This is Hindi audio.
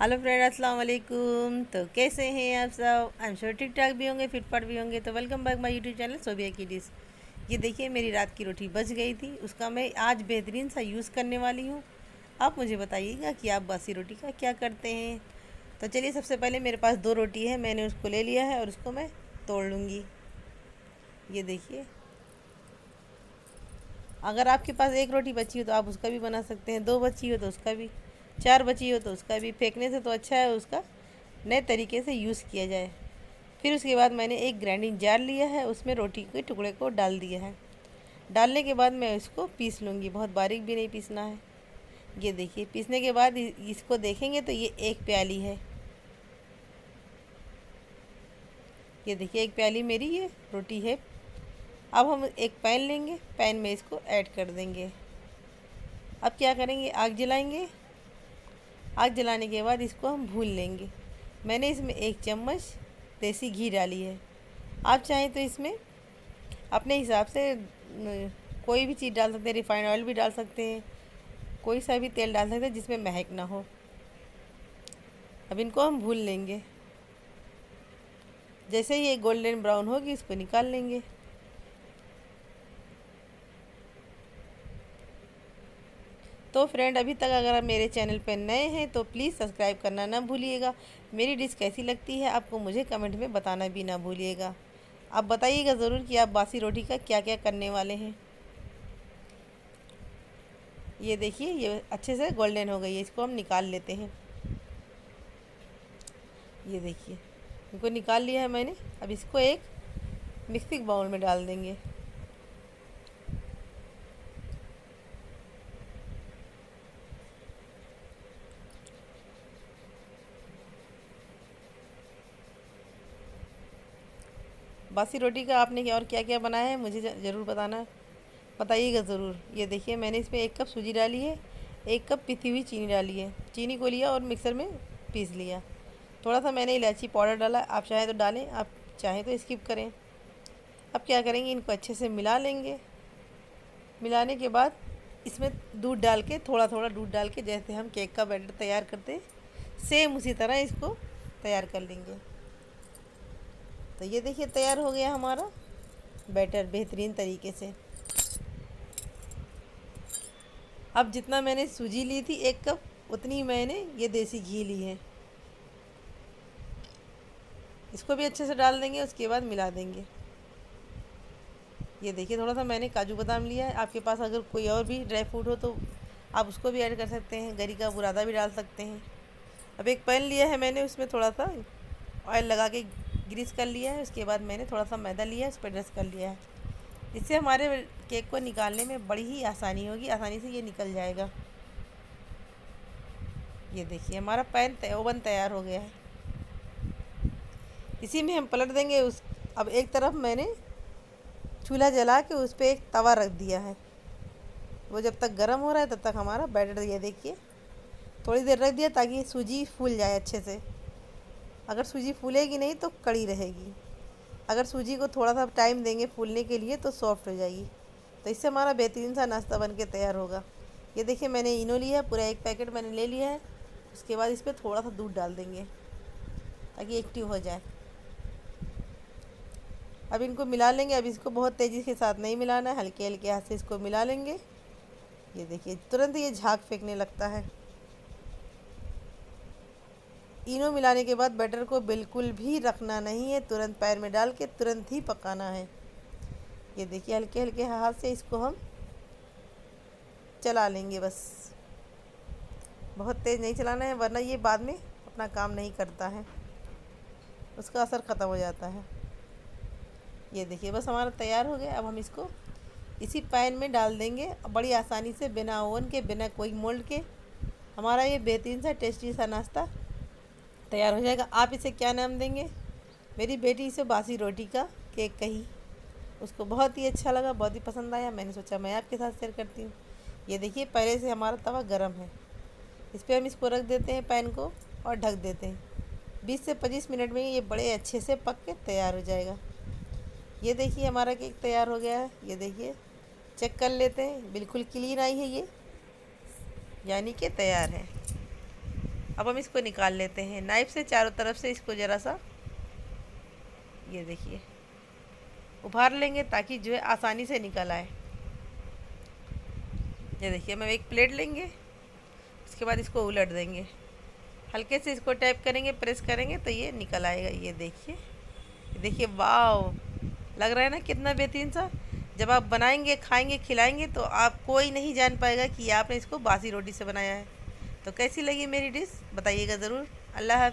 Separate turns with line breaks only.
हेलो फ्रेंड अस्सलाम वालेकुम। तो कैसे हैं आप सब? आई एम श्योर ठीक ठाक भी होंगे फिट फाट भी होंगे। तो welcome back my YouTube channel Sobia की डिश ये देखिए, मेरी रात की रोटी बच गई थी। उसका मैं आज बेहतरीन सा यूज़ करने वाली हूँ। आप मुझे बताइएगा कि आप बासी रोटी का क्या करते हैं? तो चलिए, सबसे पहले मेरे पास दो रोटी है, मैंने उसको ले लिया है और उसको मैं तोड़ लूँगी। ये देखिए। अगर आपके पास एक रोटी बची हो तो आप उसका भी बना सकते हैं, दो बची हो तो उसका भी। चार बची हो तो उसका भी फेंकने से तो अच्छा है उसका नए तरीके से यूज़ किया जाए। फिर उसके बाद मैंने एक ग्राइंडिंग जार लिया है, उसमें रोटी के टुकड़े को डाल दिया है। डालने के बाद मैं इसको पीस लूँगी, बहुत बारीक भी नहीं पीसना है। ये देखिए, पीसने के बाद इसको देखेंगे तो ये एक प्याली है। ये देखिए, एक प्याली मेरी ये रोटी है। अब हम एक पैन लेंगे, पैन में इसको ऐड कर देंगे। अब क्या करेंगे, आग जलाएँगे। आग जलाने के बाद इसको हम भून लेंगे। मैंने इसमें एक चम्मच देसी घी डाली है। आप चाहें तो इसमें अपने हिसाब से कोई भी चीज़ डाल सकते हैं, रिफाइंड ऑयल भी डाल सकते हैं, कोई सा भी तेल डाल सकते हैं जिसमें महक ना हो। अब इनको हम भून लेंगे। जैसे ये गोल्डन ब्राउन होगी, इसको निकाल लेंगे। तो फ्रेंड अभी तक अगर आप मेरे चैनल पर नए हैं तो प्लीज़ सब्सक्राइब करना ना भूलिएगा। मेरी डिश कैसी लगती है, आपको मुझे कमेंट में बताना भी ना भूलिएगा। आप बताइएगा ज़रूर कि आप बासी रोटी का क्या क्या करने वाले हैं। ये देखिए, ये अच्छे से गोल्डन हो गई है, इसको हम निकाल लेते हैं। ये देखिए, इनको निकाल लिया है मैंने। अब इसको एक मिक्सिंग बाउल में डाल देंगे। बासी रोटी का आपने क्या और क्या क्या बनाया है, मुझे ज़रूर बताना। बताइएगा ज़रूर। ये देखिए, मैंने इसमें एक कप सूजी डाली है, एक कप पिथी हुई चीनी डाली है। चीनी को लिया और मिक्सर में पीस लिया। थोड़ा सा मैंने इलायची पाउडर डाला, आप चाहें तो डालें, आप चाहें तो स्किप करें। अब क्या करेंगे, इनको अच्छे से मिला लेंगे। मिलाने के बाद इसमें दूध डाल के थोड़ा थोड़ा दूध डाल के, जैसे हम केक का बैटर तैयार करते सेम उसी तरह इसको तैयार कर लेंगे। तो ये देखिए, तैयार हो गया हमारा बैटर बेहतरीन तरीके से। अब जितना मैंने सूजी ली थी एक कप, उतनी मैंने ये देसी घी ली है। इसको भी अच्छे से डाल देंगे, उसके बाद मिला देंगे। ये देखिए, थोड़ा सा मैंने काजू बादाम लिया है। आपके पास अगर कोई और भी ड्राई फ्रूट हो तो आप उसको भी ऐड कर सकते हैं। गरी का बुरादा भी डाल सकते हैं। अब एक पैन लिया है मैंने, उसमें थोड़ा सा ऑयल लगा के ग्रीस कर लिया है, उसके बाद मैंने थोड़ा सा मैदा लिया है, उस पर ड्रेस कर लिया है। इससे हमारे केक को निकालने में बड़ी ही आसानी होगी, आसानी से ये निकल जाएगा। ये देखिए, हमारा पैन ओवन तैयार हो गया है। इसी में हम पलट देंगे, उस, अब एक तरफ़ मैंने चूल्हा जला के उस पर एक तवा रख दिया है। वो जब तक गर्म हो रहा है, तब तक हमारा बैटर, ये देखिए, थोड़ी देर रख दिया ताकि सूजी फूल जाए अच्छे से। अगर सूजी फूलेगी नहीं तो कड़ी रहेगी। अगर सूजी को थोड़ा सा टाइम देंगे फूलने के लिए तो सॉफ्ट हो जाएगी। तो इससे हमारा बेहतरीन सा नाश्ता बन के तैयार होगा। ये देखिए, मैंने इनो लिया है, पूरा एक पैकेट मैंने ले लिया है। उसके बाद इस पर थोड़ा सा दूध डाल देंगे ताकि एक्टिव हो जाए। अब इनको मिला लेंगे। अब इसको बहुत तेज़ी के साथ नहीं मिलाना है हल्के हल्के हाथ से इसको मिला लेंगे। ये देखिए, तुरंत ये झाग फेंकने लगता है। इनो मिलाने के बाद बटर को बिल्कुल भी रखना नहीं है। तुरंत पैर में डाल के तुरंत ही पकाना है। ये देखिए हल्के हल्के हाथ से इसको हम चला लेंगे बस। बहुत तेज़ नहीं चलाना है, वरना ये बाद में अपना काम नहीं करता है। उसका असर ख़त्म हो जाता है। ये देखिए, बस हमारा तैयार हो गया। अब हम इसको इसी पैन में डाल देंगे। बड़ी आसानी से बिना ओवन के, बिना कोई मोल्ड के। हमारा ये बेहतरीन सा, टेस्टी सा नाश्ता तैयार हो जाएगा। आप इसे क्या नाम देंगे? मेरी बेटी इसे बासी रोटी का केक कही। उसको बहुत ही अच्छा लगा, बहुत ही पसंद आया। मैंने सोचा मैं आपके साथ शेयर करती हूँ। ये देखिए, पहले से हमारा तवा गर्म है। इस पर हम इसको रख देते हैं पैन को और ढक देते हैं। बीस से पच्चीस मिनट में ये बड़े अच्छे से पक के तैयार हो जाएगा। ये देखिए, हमारा केक तैयार हो गया है। ये देखिए, चेक कर लेते हैं। बिल्कुल क्लीन आई है ये। यानी कि तैयार है। अब हम इसको निकाल लेते हैं। नाइफ से चारों तरफ़ से इसको ज़रा सा ये देखिए। उभार लेंगे ताकि जो है आसानी से निकल आए। ये देखिए, हम एक प्लेट लेंगे, उसके बाद इसको उलट देंगे। हल्के से इसको टैप करेंगे, प्रेस करेंगे तो ये निकल आएगा। ये देखिए देखिए वाह लग रहा है ना कितना बेहतरीन सा। जब आप बनाएँगे, खाएँगे, खिलाएँगे तो आप कोई नहीं जान पाएगा कि आपने इसको बासी रोटी से बनाया है। तो कैसी लगी मेरी डिश? बताइएगा ज़रूर। अल्लाह